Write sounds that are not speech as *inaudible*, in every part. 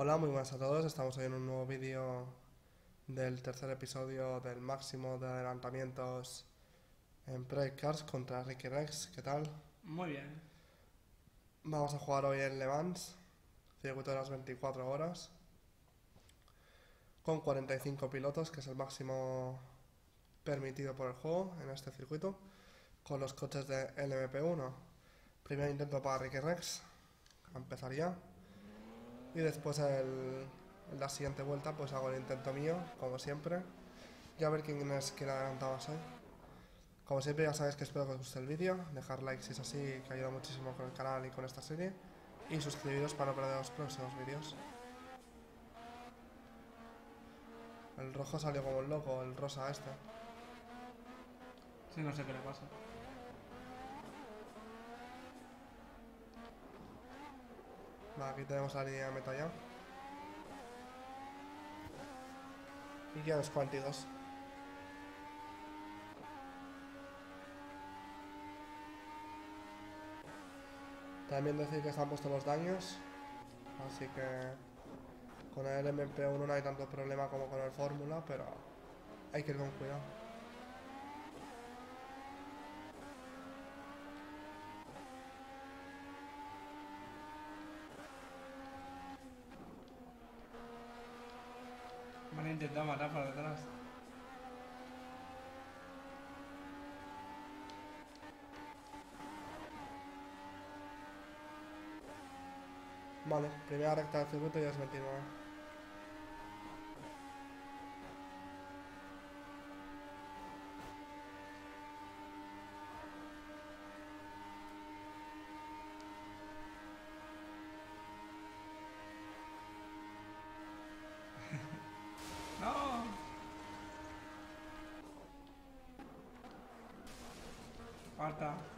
Hola, muy buenas a todos. Estamos hoy en un nuevo vídeo del tercer episodio del máximo de adelantamientos en Project Cars contra Ricky Rex. ¿Qué tal? Muy bien. Vamos a jugar hoy en Le Mans, circuito de las 24 horas, con 45 pilotos, que es el máximo permitido por el juego en este circuito, con los coches de LMP1. Primer intento para Ricky Rex, empezaría. Y después el, en la siguiente vuelta pues hago el intento mío, como siempre. Y a ver quién es quien adelanta más hoy. Como siempre ya sabéis que espero que os guste el vídeo, dejar like si es así, que ayuda muchísimo con el canal y con esta serie. Y suscribiros para no perder los próximos vídeos. El rojo salió como un loco, el rosa este. Sí, no sé qué le pasa. Aquí tenemos la línea de meta ya. Y ya los 42. También decir que están puestos los daños. Así que con el MP1 no hay tanto problema como con el Fórmula, pero hay que ir con cuidado. Intentado matar por detrás. Vale, primera recta del circuito ya es 29. Falta.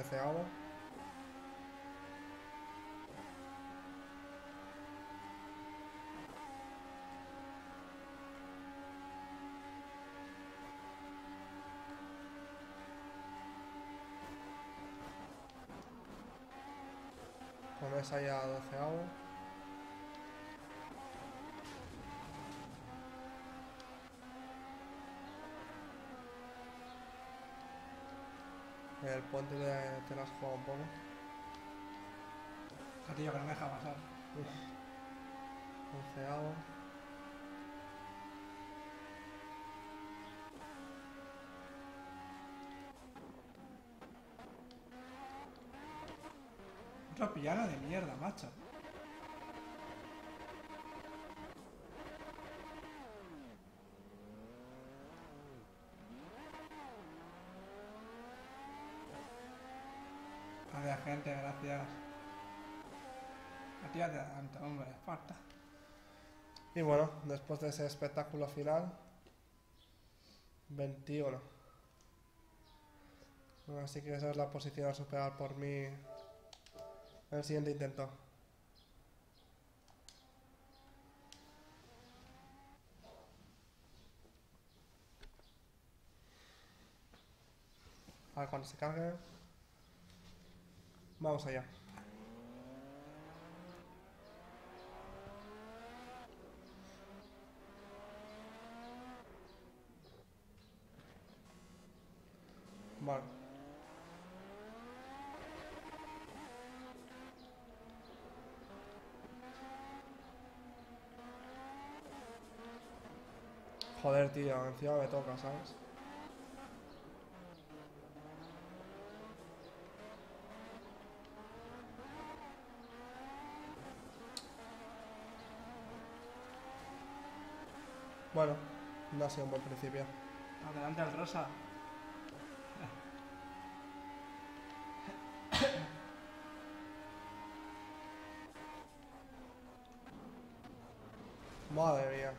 Treceavo. Con esa ya doceavo. El puente te, te lo has jugado un poco. Jatillo que no me deja pasar. Onceavo. Otra pillana de mierda, macho. Gracias, gracias. A ti adelante, hombre, falta. Y bueno, después de ese espectáculo final, 21. Así que esa es la posición a superar por mí en el siguiente intento. A ver cuando se cargue. Vamos allá. Vale. Joder, tío, encima me toca, ¿sabes? Bueno, no ha sido un buen principio. Adelante al rosa. Madre mía.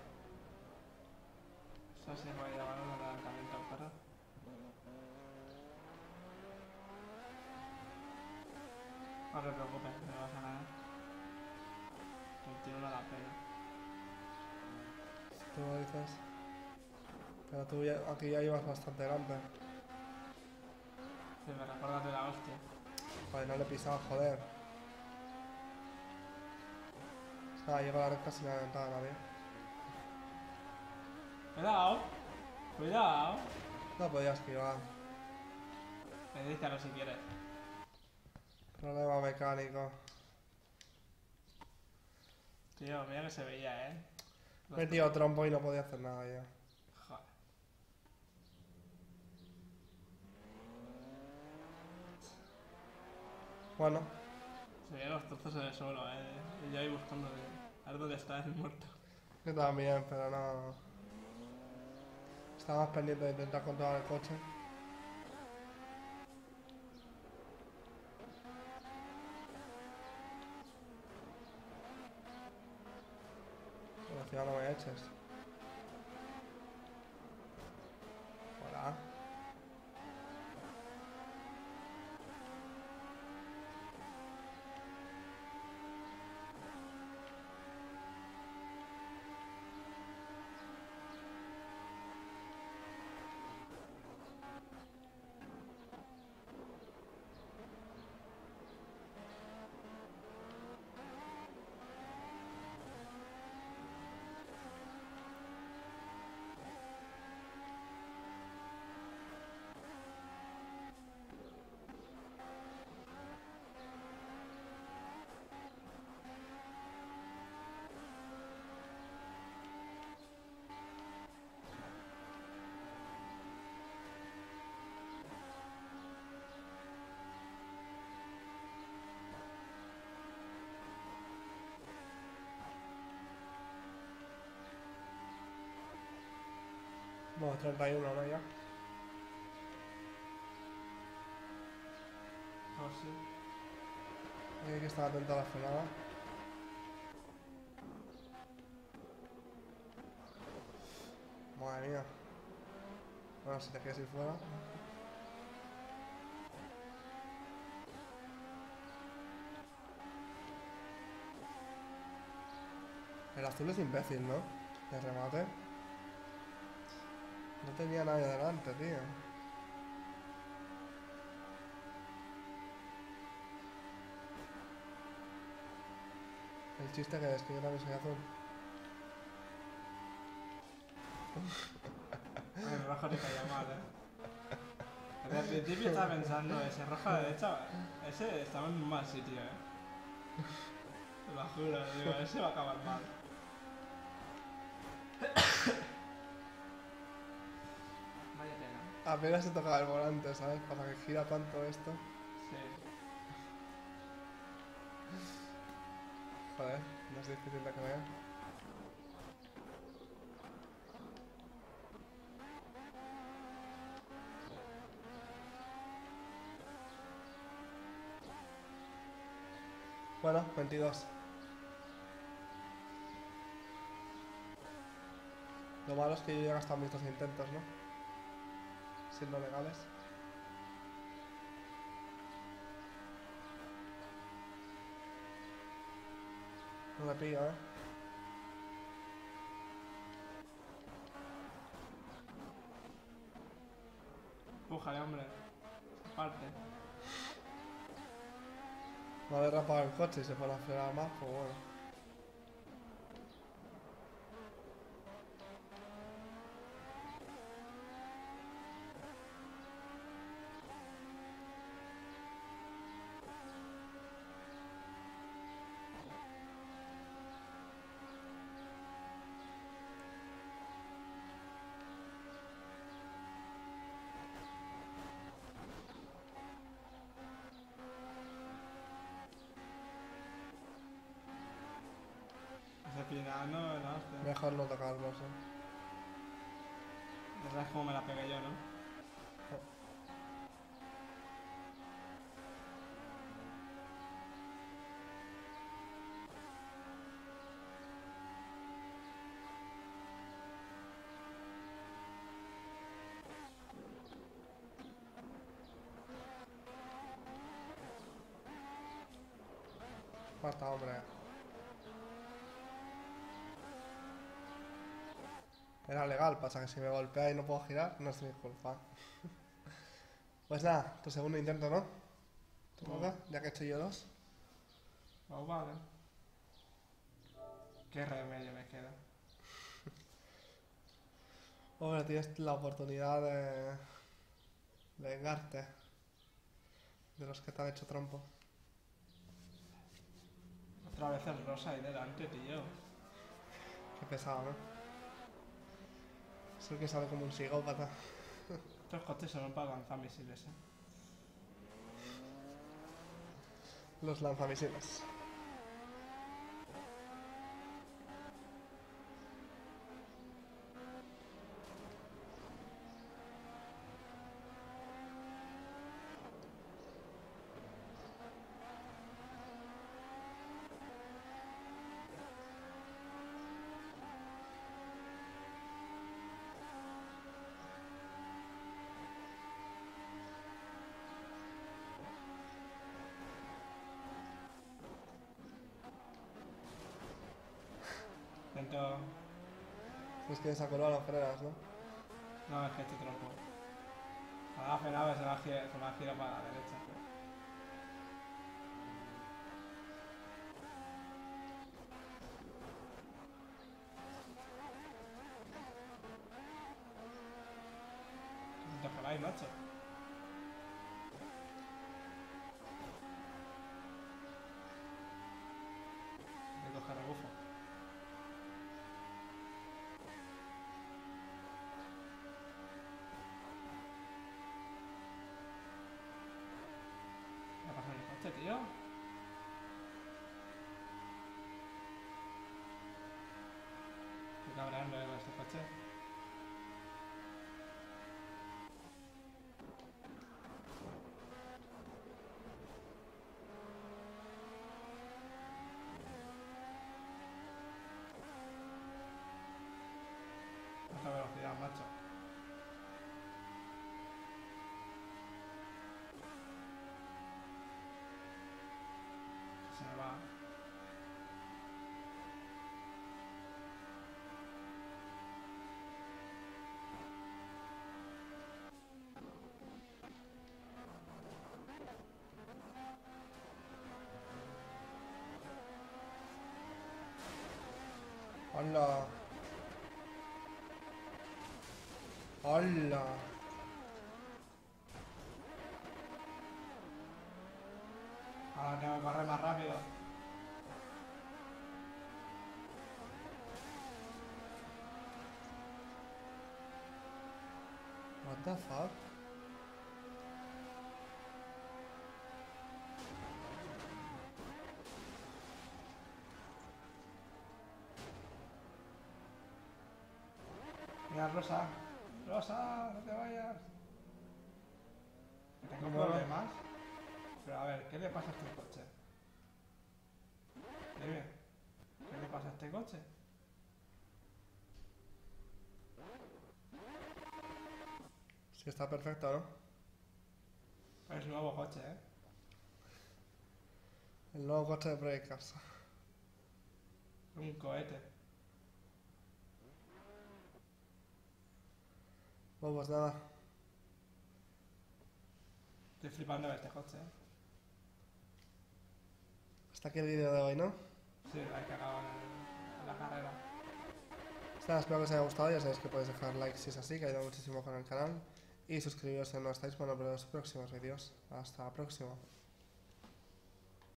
Eso se puede llamar un adelantamiento al perro. No te preocupes, no pasa nada. El tiro no da pena. Tú lo dices. Pero tú ya, aquí ya ibas bastante delante. Sí, me recuerdas de la hostia. Joder, no le he pisado, joder. O sea, llego a la recta sin adelantar a nadie. Cuidado. Cuidado. No podía esquivar. Me díselo si quieres. Problema mecánico. Tío, mira que se veía, eh. Metido trompo y no podía hacer nada ya. Joder. Bueno, Se veían los trozos en el suelo, eh. Y yo ahí buscando de... a ver dónde está el muerto. yo también, pero no. Estaba más pendiente de intentar controlar el coche. Pero Bueno, 31 ¿no? Ya. Oh, sí. Hay que estar atento a la frenada. Madre mía. Bueno, si te quieres ir fuera. El azul es imbécil, ¿no? De remate. No tenía nadie delante, tío. El chiste que es que yo también soy azul. *laughs* El rojo le caía mal, eh. Desde principio estaba pensando, ese rojo a la derecha, ese estaba en un mal sitio, eh. Te lo juro, digo, ese va a acabar mal. Apenas se tocaba el volante, ¿sabes? Para que gira tanto esto. Sí. Joder, no es difícil de creer. Bueno, 22. Lo malo es que yo ya he gastado mis dos intentos, ¿no? Siendo legales. No me pillo, ¿eh? Pújale, hombre. Parte. Me ha derrapado el coche y se pone a frenar más, pues bueno. Final no, no. Mejor no tocarlos, ¿eh? Ya sabes cómo me la pegué yo, ¿no? Basta, hombre. Era legal, pasa que si me golpea y no puedo girar, no es mi culpa. pues nada, tu segundo intento, ¿no? ¿Te toca? Ya que hecho yo dos. Pues vale. Qué remedio me queda. *laughs* Hombre, tienes la oportunidad de... de vengarte. De los que te han hecho trompo. Otra vez el rosa ahí delante, tío. Qué pesado, ¿no? Es el que sale como un psicópata. Estos coches son para lanzar misiles, eh. Los lanzamisiles. Intento... Es que esa color no frenas, ¿no? No, es que este trompo. Ahora frenado se va a girar, se va a girar para la derecha. ¿Te pegáis, macho? Voy a coger rebufo. ¿Qué ha pasado en el coche, tío? Qué cabrón lo de este coche. Baja velocidad, macho. Se me va. ¡Hola! ¡Hola! Ahora tengo que correr más rápido. What the fuck? Rosa. Rosa, no te vayas. Que tengo problemas. Pero a ver, ¿qué le pasa a este coche? Dime, ¿qué le pasa a este coche? Sí, está perfecto, ¿no? Es nuevo coche, ¿eh? El nuevo coche de Breakers. Un cohete. Bueno, pues nada. Estoy flipando este coche, ¿eh? Hasta aquí el vídeo de hoy, ¿no? Sí, la he cagado en, en la carrera. Nada, espero que os haya gustado. Ya sabéis que podéis dejar like si es así, que ayuda muchísimo con el canal. Y suscribiros si no estáis para no perder los próximos vídeos. Hasta la próxima.